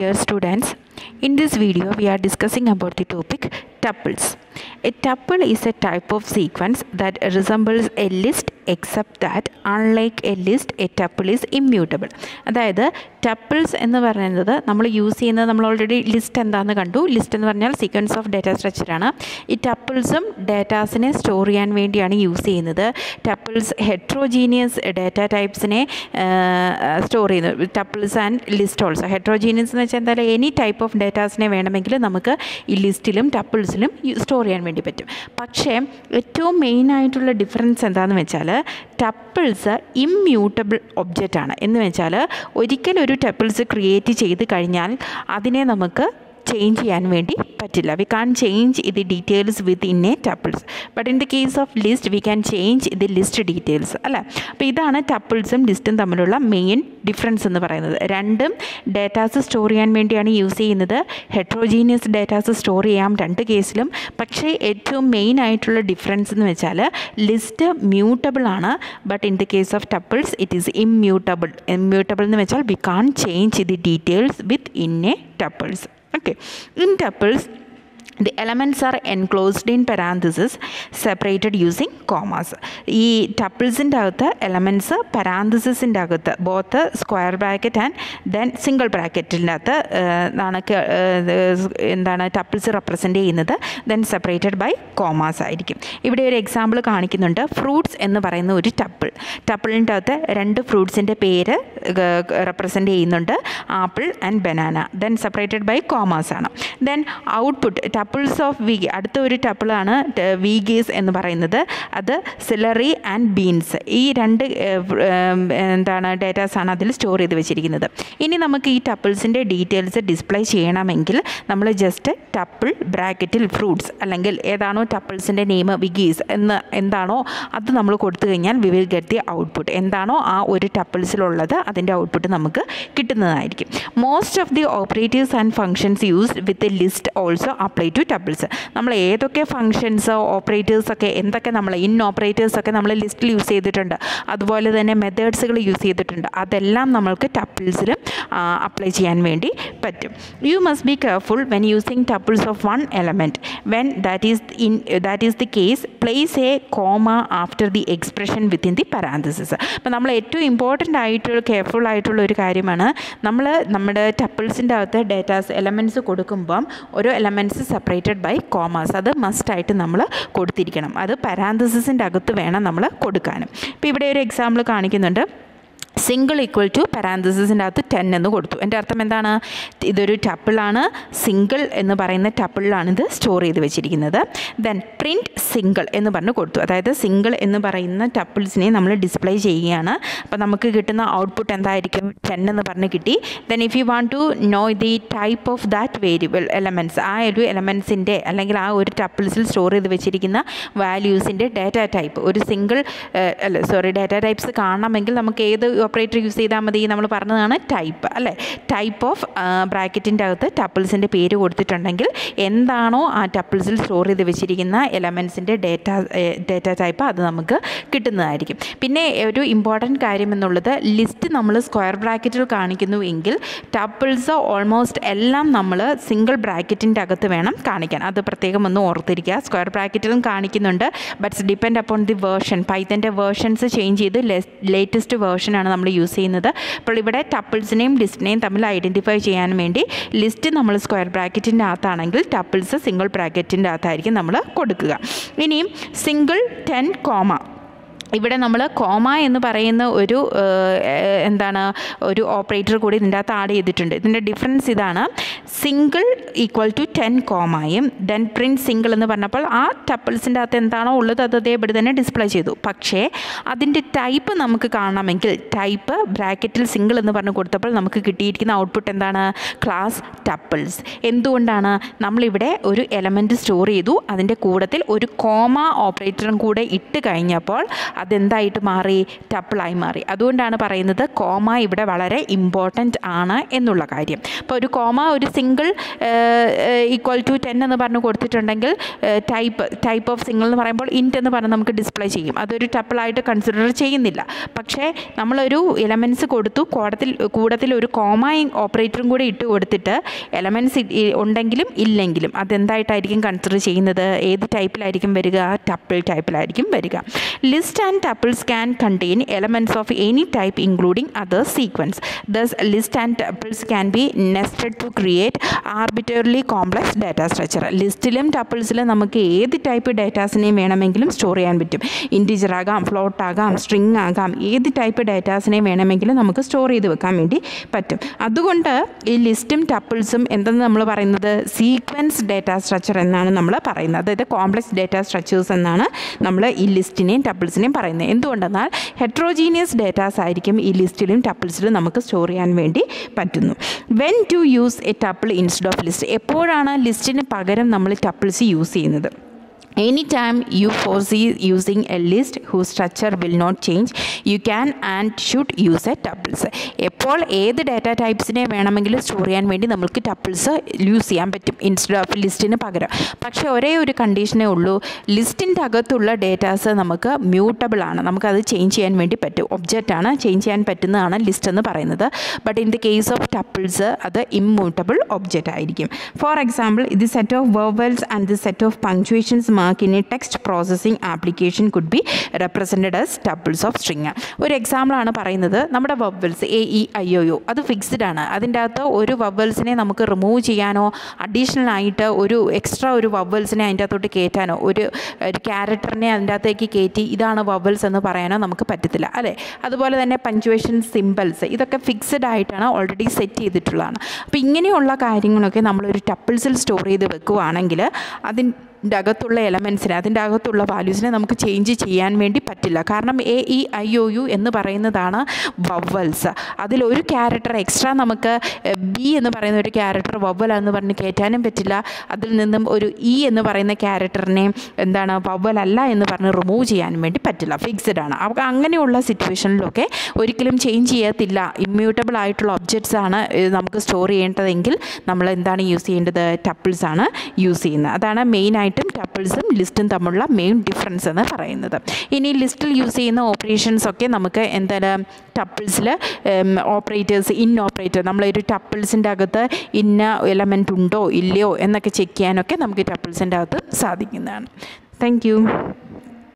Dear students, in this video we are discussing about the topic tuples. A tuple is a type of sequence that resembles a list except that unlike a list a tuple is immutable. അതായത് tuples എന്ന് പറയുന്നത് നമ്മൾ use ചെയ്യുന്നത് നമ്മൾ already list എന്താണെന്ന് കണ്ടു. List എന്ന് പറഞ്ഞാൽ സീക്വൻസ് ഓഫ് ഡേറ്റ സ്ട്രക്ചറാണ് ഈ ടപ്പിൾസും ഡേറ്റാസിനെ സ്റ്റോർ ചെയ്യാൻ വേണ്ടിയാണ് യൂസ് ചെയ്യുന്നത്. ടപ്പിൾസ് ഹെട്രോജീനിയസ് ഡേറ്റ ടൈപ്സിനെ സ്റ്റോർ ചെയ്യുന്നു tuples and list also heterogeneous എന്ന് വെച്ചാൽ എന്തായാലും എനി ടൈപ്പ് ഓഫ് ഡേറ്റാസിനെ വേണമെങ്കിൽ നമുക്ക് ഈ ലിസ്റ്റിലും ടപ്പിൾസിലും സ്റ്റോർ ചെയ്യാൻ വേണ്ടി പറ്റും. പക്ഷേ ഏറ്റവും മെയിനായിട്ടുള്ള ഡിഫറൻസ് എന്താണെന്ന് വെച്ചാൽ ടപ്പിൾസ് ഇമ്മ്യൂട്ടബിൾ ഒബ്ജക്റ്റ് ആണ്. എന്ന് വെച്ചാൽ ഒരിക്കലും ഒരു ടപ്പിൾസ് ക്രിയേറ്റ് ചെയ്ത് കഴിഞ്ഞാൽ അതിനെ നമുക്ക് ചേഞ്ച് ചെയ്യാൻ വേണ്ടി പറ്റില്ല. വി കാൺ ചേഞ്ച് ഇത് details within a tuples but in the case of list we can change ഇത് ലിസ്റ്റ് ഡീറ്റെയിൽസ് അല്ലേ അപ്പോൾ ഇതാണ് ടപ്പിൾസും ലിസ്റ്റും തമ്മിലുള്ള മെയിൻ ഡിഫറൻസ് എന്ന് പറയുന്നത്. രണ്ടും ഡേറ്റാസ് സ്റ്റോർ ചെയ്യാൻ വേണ്ടിയാണ് യൂസ് ചെയ്യുന്നത്. ഹെട്രോജീനിയസ് ഡേറ്റാസ് സ്റ്റോർ ചെയ്യാം രണ്ട് കേസിലും പക്ഷേ ഏറ്റവും മെയിൻ ആയിട്ടുള്ള ഡിഫറൻസ് എന്ന് വെച്ചാൽ ലിസ്റ്റ് മ്യൂട്ടബിൾ ആണ്. But in the case of tuples it is immutable immutable എന്ന് വെച്ചാൽ we can't change the details within a tuples okay. In tuples the elements are enclosed in parentheses separated using commas. ഈ ടപ്പിൾസിന്റെ അകത്ത് elements പരാന്തസിന്റെ അകത്ത് both square bracket and then single ബ്രാക്കറ്റിന്റെ അകത്ത് ആണ് എന്താണ് tuples represent ചെയ്യുന്നത്. ദെൻ സെപ്പറേറ്റഡ് ബൈ കോമാസ് ആയിരിക്കും. ഇവിടെ ഒരു എക്സാമ്പിൾ കാണിക്കുന്നുണ്ട്. ഫ്രൂട്ട്സ് എന്ന് പറയുന്ന ഒരു ടപ്പിൾ ടപ്പിളിന്റെ അകത്ത് രണ്ട് ഫ്രൂട്ട്സിന്റെ പേര് റെപ്രസെന്റ് ചെയ്യുന്നുണ്ട്. Apple and banana then separated by commas ആണ്. Then output tuples of we അടുത്ത ഒരു ടപ്പിളാണ് വീഗീസ് എന്ന് പറയുന്നത്. അത് സിലറി ആൻഡ് ബീൻസ് ഈ രണ്ട് എന്താണ് ഡേറ്റാസാണ് അതിൽ സ്റ്റോർ ചെയ്ത് വെച്ചിരിക്കുന്നത്. ഇനി നമുക്ക് ഈ ടപ്പിൾസിന്റെ ഡീറ്റെയിൽസ് ഡിസ്പ്ലേ ചെയ്യണമെങ്കിൽ നമ്മൾ ജസ്റ്റ് ടപ്പിൾ ബ്രാക്കറ്റിൽ ഫ്രൂട്ട്സ് അല്ലെങ്കിൽ ഏതാണോ ടപ്പിൾസിന്റെ നെയിം വിഗീസ് എന്ന് എന്താണോ അത് നമ്മൾ കൊടുത്തു കഴിഞ്ഞാൽ we will get the output എന്താണോ ആ ഒരു ടപ്പിൾസിലുള്ളത് അതിന്റെ ഔട്ട്പുട്ട് നമുക്ക് കിട്ടുന്നതായിരിക്കും. Most of the operatives and functions used with a list also apply to tuples നമ്മൾ ഏതൊക്കെ ഫങ്ഷൻസ് ഓപ്പറേറ്റേഴ്സ് ഒക്കെ എന്തൊക്കെ നമ്മൾ ഇൻ ഓപ്പറേറ്റേഴ്സ് ഒക്കെ നമ്മൾ ലിസ്റ്റിൽ യൂസ് ചെയ്തിട്ടുണ്ട്. അതുപോലെ തന്നെ മെത്തേഡ്സുകൾ യൂസ് ചെയ്തിട്ടുണ്ട്. അതെല്ലാം നമ്മൾക്ക് ടപ്പിൾസിലും അപ്ലൈ ചെയ്യാൻ വേണ്ടി പറ്റും. You must be careful when using tuples of one element when that is in that is the case place a comma after the expression within the parenthesis അപ്പോൾ നമ്മൾ ഏറ്റവും ഇമ്പോർട്ടന്റ് ആയിട്ടുള്ള കെയർഫുൾ ആയിട്ടുള്ള ഒരു കാര്യമാണ്. നമ്മൾ നമ്മുടെ ടപ്പിൾസിന്റെ അകത്ത് ഡേറ്റാസ് എലമെന്റ്സ് കൊടുക്കുമ്പം ഓരോ എലമെന്റ്സ് സെപ്പറേറ്റഡ് ബൈ കോമേഴ്സ് അത് മസ്റ്റായിട്ട് നമ്മൾ കൊടുത്തിരിക്കണം. അത് പരാന്തസിന്റെ അകത്ത് വേണം നമ്മൾ കൊടുക്കാനും. ഇപ്പോൾ ഇവിടെ ഒരു എക്സാമ്പിൾ കാണിക്കുന്നുണ്ട്. സിംഗിൾ ഈക്വൽ ടു പരാന്തസിന്റെ അകത്ത് ടെൻ എന്ന് കൊടുത്തു. എന്റെ അർത്ഥം എന്താണ്? ഇതൊരു ടപ്പിളാണ് സിംഗിൾ എന്ന് പറയുന്ന ടപ്പിളിലാണ് ഇത് സ്റ്റോർ ചെയ്ത് വെച്ചിരിക്കുന്നത്. ദെൻ പ്രിന്റ് സിംഗിൾ എന്ന് പറഞ്ഞ് കൊടുത്തു. അതായത് സിംഗിൾ എന്ന് പറയുന്ന ടപ്പിൾസിനെ നമ്മൾ ഡിസ്പ്ലേ ചെയ്യുകയാണ്. അപ്പോൾ നമുക്ക് കിട്ടുന്ന ഔട്ട്പുട്ട് എന്തായിരിക്കും? ടെൻ എന്ന് പറഞ്ഞ് കിട്ടി. Then if you want to know the type of that variable elements ആ ഒരു എലമെന്റ്സിന്റെ അല്ലെങ്കിൽ ആ ഒരു ടപ്പിൾസിൽ സ്റ്റോർ ചെയ്ത് വെച്ചിരിക്കുന്ന വാല്യൂസിന്റെ ഡാറ്റ ടൈപ്പ് ഒരു സിംഗിൾ അല്ല സോറി ഡാറ്റ ടൈപ്സ് കാണണമെങ്കിൽ നമുക്ക് ഏത് ഓപ്പറേറ്റർ യൂസ് ചെയ്താൽ മതി നമ്മൾ പറഞ്ഞതാണ് ടൈപ്പ് അല്ലേ? ടൈപ്പ് ഓഫ് ബ്രാക്കറ്റിന്റെ അകത്ത് ടപ്പിൾസിന്റെ പേര് കൊടുത്തിട്ടുണ്ടെങ്കിൽ എന്താണോ ആ ടപ്പിൾസിൽ സ്റ്റോർ ചെയ്ത് വെച്ചിരിക്കുന്ന എലമെൻസിന്റെ ഡേറ്റ ഡേറ്റ ടൈപ്പ് അത് നമുക്ക് കിട്ടുന്നതായിരിക്കും. പിന്നെ ഒരു ഇമ്പോർട്ടന്റ് കാര്യം എന്നുള്ളത് ലിസ്റ്റ് നമ്മൾ സ്ക്വയർ ബ്രാക്കറ്റിൽ കാണിക്കുന്നു എങ്കിൽ ടപ്പിൾസ് ഓൾമോസ്റ്റ് എല്ലാം നമ്മൾ സിംഗിൾ ബ്രാക്കറ്റിന്റെ അകത്ത് വേണം കാണിക്കാൻ. അത് പ്രത്യേകം ഒന്ന് ഓർത്തിരിക്കുക. സ്ക്വയർ ബ്രാക്കറ്റിലും കാണിക്കുന്നുണ്ട് but it's depend upon the version പൈത്തന്റെ versions change ചെയ്ത് ലേറ്റസ്റ്റ് വേർഷനാണ് നമ്മൾ യൂസ് ചെയ്യുന്നത്. അപ്പോൾ ഇവിടെ ടപ്പിൾസിനെയും ലിസ്റ്റിനെയും തമ്മിൽ ഐഡന്റിഫൈ ചെയ്യാൻ വേണ്ടി ലിസ്റ്റ് നമ്മൾ സ്ക്വയർ ബ്രാക്കറ്റിന്റെ അകത്താണെങ്കിൽ ടപ്പിൾസ് സിംഗിൾ ബ്രാക്കറ്റിന്റെ അകത്തായിരിക്കും നമ്മൾ കൊടുക്കുക. ഇനിയും സിംഗിൾ ടെൻ കോമ ഇവിടെ നമ്മൾ കോമ എന്ന് പറയുന്ന ഒരു എന്താണ് ഒരു ഓപ്പറേറ്റർ കൂടി ഇതിന്റെ അകത്ത് ആഡ് ചെയ്തിട്ടുണ്ട്. ഇതിന്റെ ഡിഫറൻസ് ഇതാണ്. സിംഗിൾ ഈക്വൽ ടു ടെൻ കോമയും ദെൻ പ്രിന്റ് സിംഗിൾ എന്ന് പറഞ്ഞപ്പോൾ ആ ടപ്പിൾസിന്റെ അകത്ത് എന്താണോ ഉള്ളത് അത് അതേപടി തന്നെ ഡിസ്പ്ലേ ചെയ്തു. പക്ഷേ അതിന്റെ ടൈപ്പ് നമുക്ക് കാണണമെങ്കിൽ ടൈപ്പ് ബ്രാക്കറ്റിൽ സിംഗിൾ എന്ന് പറഞ്ഞ് കൊടുത്തപ്പോൾ നമുക്ക് കിട്ടിയിരിക്കുന്ന ഔട്ട്പുട്ട് എന്താണ്? Class tuples. എന്തുകൊണ്ടാണ്? നമ്മളിവിടെ ഒരു എലമെന്റ് സ്റ്റോർ ചെയ്തു. അതിന്റെ കൂടത്തിൽ ഒരു കോമ ഓപ്പറേറ്ററും കൂടെ ഇട്ട് കഴിഞ്ഞപ്പോൾ അതെന്തായിട്ട് മാറി? ടപ്പിളായി മാറി. അതുകൊണ്ടാണ് പറയുന്നത് കോമ ഇവിടെ വളരെ ഇമ്പോർട്ടന്റ് ആണ് എന്നുള്ള കാര്യം. അപ്പോൾ ഒരു കോമ ഒരു സിംഗിൾ ഈക്വൽ ടു ടെൻ എന്ന് പറഞ്ഞ് കൊടുത്തിട്ടുണ്ടെങ്കിൽ ടൈപ്പ് ടൈപ്പ് ഓഫ് സിംഗിൾ എന്ന് പറയുമ്പോൾ ഇന്റ് എന്ന് പറഞ്ഞ് നമുക്ക് ഡിസ്പ്ലേ ചെയ്യും. അതൊരു ടപ്പിളായിട്ട് കൺസിഡർ ചെയ്യുന്നില്ല. പക്ഷേ നമ്മളൊരു എലമെൻസ് കൊടുത്തു കൂടത്തിൽ കൂടത്തിൽ ഒരു കോമയും ഓപ്പറേറ്ററും കൂടി ഇട്ട് കൊടുത്തിട്ട് എലമെൻസ് ഉണ്ടെങ്കിലും ഇല്ലെങ്കിലും അതെന്തായിട്ടായിരിക്കും കൺസിഡർ ചെയ്യുന്നത്? ഏത് ടൈപ്പിലായിരിക്കും വരിക? ടപ്പിൾ ടൈപ്പിലായിരിക്കും വരിക. List and tuples can contain elements of any type including other sequence. Thus, list and tuples can be nested to create arbitrarily complex data structure. ലിസ്റ്റിലും ടപ്പിൾസിലും നമുക്ക് ഏത് ടൈപ്പ് ഡേറ്റാസിനെയും വേണമെങ്കിലും സ്റ്റോർ ചെയ്യാൻ പറ്റും ഇന്റിജർ ആകാം ഫ്ലോട്ട് ആകാം സ്ട്രിങ് ആകാം ഏത് ടൈപ്പ് ഡേറ്റാസിനെയും വേണമെങ്കിലും നമുക്ക് സ്റ്റോർ ചെയ്ത് വെക്കാൻ വേണ്ടി പറ്റും അതുകൊണ്ട് ഈ ലിസ്റ്റും ടപ്പിൾസും എന്തെന്ന് നമ്മൾ പറയുന്നത് സീക്വൻസ് ഡേറ്റാ സ്ട്രക്ചർ എന്നാണ് നമ്മൾ പറയുന്നത് അതായത് കോംപ്ലക്സ് ഡേറ്റാ സ്ട്രക്ചേഴ്സ് എന്നാണ് നമ്മൾ ഈ ലിസ്റ്റിനെയും ടപ്പിൾസിനെയും പറയുന്നത്. എന്തുകൊണ്ടെന്നാൽ ഹെട്രോജീനിയസ് ഡേറ്റാസ് ആയിരിക്കും ഈ ലിസ്റ്റിലും ടപ്പിൾസിലും നമുക്ക് സ്റ്റോർ ചെയ്യാൻ വേണ്ടി പറ്റുന്നു. When to use a tuple instead of list എപ്പോഴാണ് ലിസ്റ്റിന് പകരം നമ്മൾ ടപ്പിൾസ് യൂസ് ചെയ്യുന്നത്? Anytime you foresee using a list whose structure will not change, you can and should use a tuples. എപ്പോൾ ഏത് ഡാറ്റ ടൈപ്സിനെ വേണമെങ്കിലും സ്റ്റോർ ചെയ്യാൻ വേണ്ടി നമുക്ക് ടപ്പിൾസ് യൂസ് ചെയ്യാൻ പറ്റും ഇൻസ്റ്റഡ് ഓഫ് ലിസ്റ്റിന് പകരം. പക്ഷേ ഒരേ ഒരു കണ്ടീഷനേ ഉള്ളൂ. ലിസ്റ്റിന്റെ അകത്തുള്ള ഡേറ്റാസ് നമുക്ക് മ്യൂട്ടബിൾ ആണ്. നമുക്കത് ചേഞ്ച് ചെയ്യാൻ വേണ്ടി പറ്റും. ഒബ്ജക്റ്റ് ആണ് ചേഞ്ച് ചെയ്യാൻ പറ്റുന്നതാണ് ലിസ്റ്റ് എന്ന് പറയുന്നത്. But in the case of tuples അത് ഇമ്മ്യൂട്ടബിൾ ഒബ്ജക്റ്റ് ആയിരിക്കും. ഫോർ എക്സാമ്പിൾ ഇത് set of vowels and the set of punctuations mark a text processing application could be represented as tuples of string ഒരു എക്സാമ്പിളാണ് പറയുന്നത് നമ്മുടെ vowels A E I O U അത് fixed ആണ്. അതിന്റെ അകത്ത് ഒരു വവ്വൽസിനെ നമുക്ക് റിമൂവ് ചെയ്യാനോ അഡീഷണൽ ആയിട്ട് ഒരു എക്സ്ട്രാ ഒരു വവ്വൽസിനെ അതിന്റെ അകത്തോട്ട് കയറ്റാനോ ഒരു ഒരു ക്യാരക്ടറിനെ അതിന്റെ അകത്തേക്ക് കയറ്റി ഇതാണ് വവ്വൽസ് എന്ന് പറയാനോ നമുക്ക് പറ്റത്തില്ല അല്ലേ? അതുപോലെ തന്നെ പഞ്ച്വേഷൻ സിമ്പിൾസ് ഇതൊക്കെ ഫിക്സ്ഡ് ആയിട്ടാണ് ഓൾറെഡി സെറ്റ് ചെയ്തിട്ടുള്ളതാണ്. അപ്പോൾ ഇങ്ങനെയുള്ള കാര്യങ്ങളൊക്കെ നമ്മളൊരു ടപ്പിൾസിൽ സ്റ്റോർ ചെയ്ത് വെക്കുകയാണെങ്കിൽ അതിന് ന്റെ അകത്തുള്ള എലമെൻസിനെ അതിന്റെ അകത്തുള്ള വാല്യൂസിനെ നമുക്ക് ചേഞ്ച് ചെയ്യാൻ വേണ്ടി പറ്റില്ല. കാരണം A E I O U എന്ന് പറയുന്നതാണ് വവ്വൽസ് അതിലൊരു ക്യാരക്ടർ എക്സ്ട്രാ നമുക്ക് ബി എന്ന് പറയുന്ന ഒരു ക്യാരക്ടർ വവ്വൽ എന്ന് പറഞ്ഞ് കയറ്റാനും പറ്റില്ല. അതിൽ നിന്നും ഒരു ഇ എന്ന് പറയുന്ന ക്യാരക്ടറിനെ എന്താണ് വവ്വലല്ല എന്ന് പറഞ്ഞ് റിമൂവ് ചെയ്യാനും വേണ്ടി പറ്റില്ല. ഫിക്സഡ് ആണ്. അപ്പോൾ അങ്ങനെയുള്ള സിറ്റുവേഷനിലൊക്കെ ഒരിക്കലും ചേഞ്ച് ചെയ്യത്തില്ല. ഇമ്മ്യൂട്ടബിൾ ആയിട്ടുള്ള ഒബ്ജക്ട്സ് ആണ് നമുക്ക് സ്റ്റോർ ചെയ്യേണ്ടതെങ്കിൽ നമ്മൾ എന്താണ് യൂസ് ചെയ്യേണ്ടത്? ടപ്പിൾസ് ആണ് യൂസ് ചെയ്യുന്നത്. അതാണ് മെയിനായിട്ട് ആയിട്ടും ടപ്പിൾസും ലിസ്റ്റും തമ്മിലുള്ള മെയിൻ ഡിഫറൻസ് എന്ന് പറയുന്നത്. ഇനി ലിസ്റ്റിൽ യൂസ് ചെയ്യുന്ന ഓപ്പറേഷൻസ് ഒക്കെ നമുക്ക് എന്താണ്? ടപ്പിൾസിൽ ഓപ്പറേറ്റേഴ്സ് ഇൻ ഓപ്പറേറ്റർ നമ്മളൊരു ടപ്പിൾസിന്റെ അകത്ത് ഇന്ന എലമെന്റ് ഉണ്ടോ ഇല്ലയോ എന്നൊക്കെ ചെക്ക് ചെയ്യാനൊക്കെ നമുക്ക് ടപ്പിൾസിന്റെ അകത്ത് സാധിക്കുന്നതാണ്. താങ്ക്